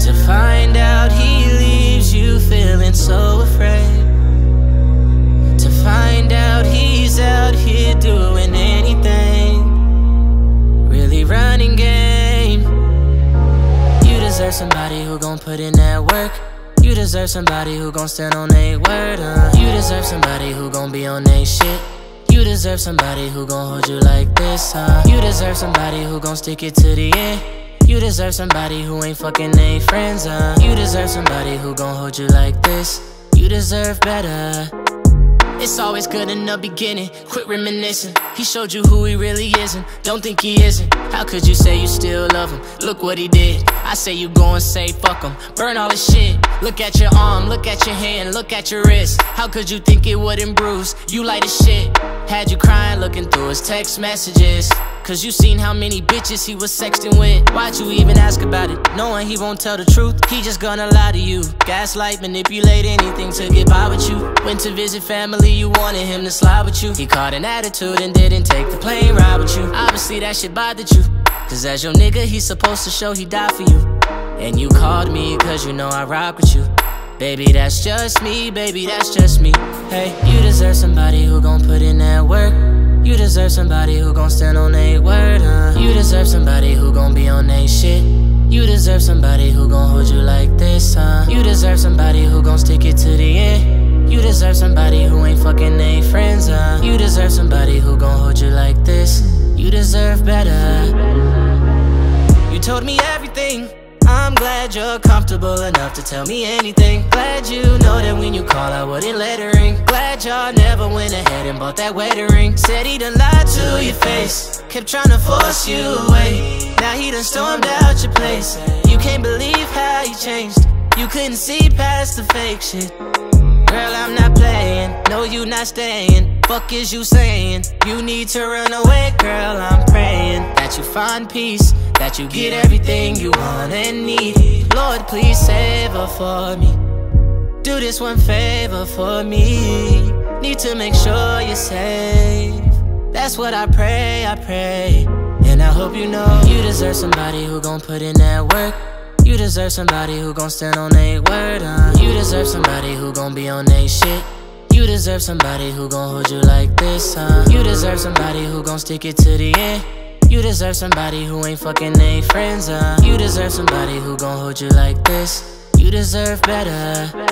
To find out he leaves you feeling so afraid. To find out he's out here doing anything. Really running game. You deserve somebody who gon' put in that work. You deserve somebody who gon' stand on a word. Uh. You deserve somebody who gon' be on a shit. You deserve somebody who gon' hold you like this, huh? You deserve somebody who gon' stick it to the end. You deserve somebody who ain't fucking they friends, huh? You deserve somebody who gon' hold you like this. You deserve better. It's always good in the beginning. Quit reminiscing. He showed you who he really isn't. Don't think he isn't. How could you say you still love him? Look what he did. I say you go and say fuck him. Burn all his shit. Look at your arm, look at your hand, look at your wrist. How could you think it wouldn't bruise? You light as shit. Had you crying looking through his text messages. Cause you seen how many bitches he was sexting with. Why'd you even ask about it? Knowing he won't tell the truth, he just gonna lie to you. Gaslight, manipulate anything to get by with you. Went to visit family, you wanted him to slide with you. He caught an attitude and didn't take the plane ride with you. Obviously, that shit bothered you. Cause as your nigga, he's supposed to show he died for you. And you called me cause you know I rock with you. Baby, that's just me, baby, that's just me. Hey, you deserve somebody who gon' put in that work. You deserve somebody who gon' stand on their word, huh? You deserve somebody who gon' be on their shit. You deserve somebody who gon' hold you like this, huh? You deserve somebody who gon' stick it to the end. You deserve somebody who ain't fucking they friends, huh? You deserve somebody who gon' hold you like this. You deserve better. You told me everything. I'm glad you're comfortable enough to tell me anything. Glad you know that when you call, I wouldn't let her ring. Glad y'all never went ahead and bought that wedding ring. Said he done lied to your face. Kept trying to force you away. Now he done stormed out your place. You can't believe how he changed. You couldn't see past the fake shit. You not staying. Fuck is you saying? You need to run away, girl. I'm praying that you find peace, that you get everything you want and need. Lord, please save her for me. Do this one favor for me. Need to make sure you're safe. That's what I pray, I pray. And I hope you know you deserve somebody who gon' put in that work. You deserve somebody who gon' stand on their word, huh? You deserve somebody who gon' be on their shit. You deserve somebody who gon' hold you like this, huh? You deserve somebody who gon' stick it to the end. You deserve somebody who ain't fucking they friends, huh? You deserve somebody who gon' hold you like this. You deserve better.